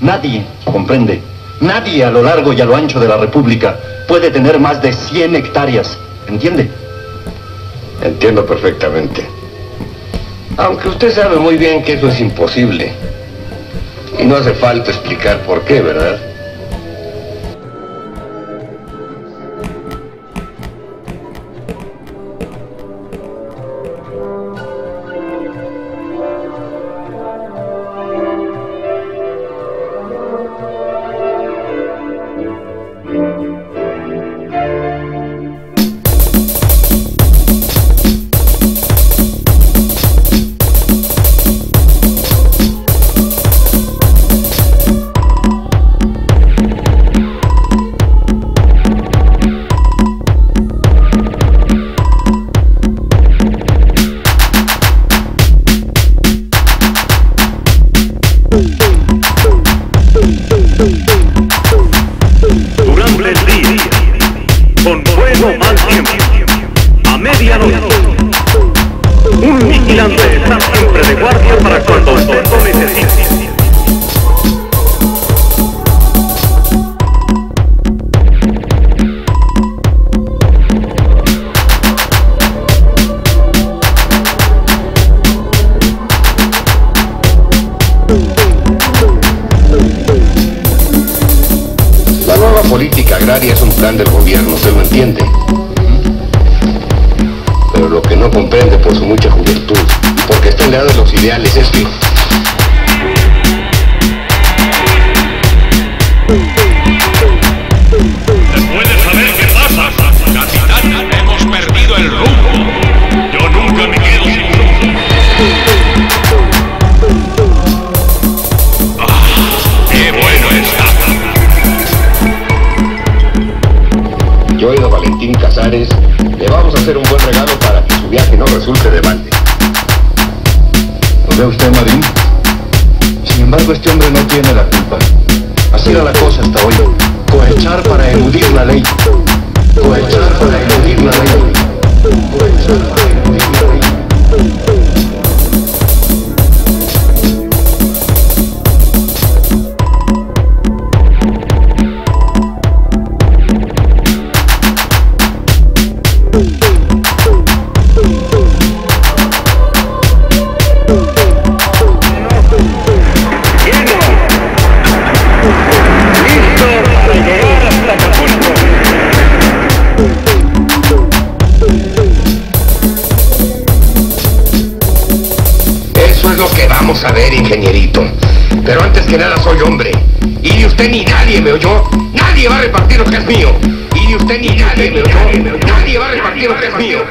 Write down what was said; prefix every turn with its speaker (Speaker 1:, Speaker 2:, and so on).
Speaker 1: Nadie, comprende, nadie a lo largo y a lo ancho de la República puede tener más de 100 hectáreas. ¿Entiende?
Speaker 2: Entiendo perfectamente. Aunque usted sabe muy bien que eso es imposible. Y no hace falta explicar por qué, ¿verdad?
Speaker 3: Fuego mal tiempo, a medianoche, un vigilante está siempre de guardia para cuando
Speaker 2: plan del gobierno, usted lo entiende. Pero lo que no comprende por su mucha juventud, porque está en la edad de los ideales, es que Valentín Casares le vamos a hacer un buen regalo para que su viaje no resulte de balde.
Speaker 1: ¿Lo ve usted, Marín? Sin embargo, este hombre no tiene la culpa. Así era la cosa hasta hoy. Cohechar para eludir la ley. Cohechar para eludir la ley.
Speaker 2: Lo que vamos a ver, ingenierito. Pero antes que nada soy hombre. Y ni usted ni nadie me oyó. Nadie va a repartir lo que es mío. Y ni usted ni nadie me oyó. Nadie va a repartir lo que es mío.